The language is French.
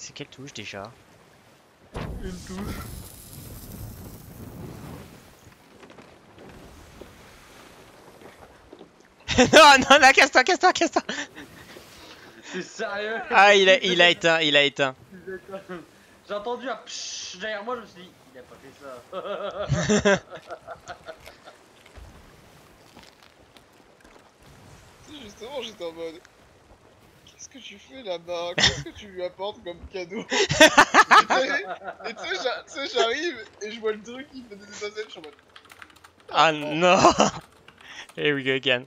C'est quelle touche déjà Une touche. Non, non, là, casse-toi, casse-toi, casse-toi C'est sérieux Ah, il a, il a éteint, il a éteint. J'ai entendu un pshhh derrière moi, je me suis dit, il a pas fait ça. Justement, j'étais en mode. Qu'est-ce que tu fais là-bas? Qu'est-ce que tu lui apportes comme cadeau? Et tu sais, tu j'arrive et je vois le truc qui fait des étincelles, je suis en mode. Ah non Here we go again.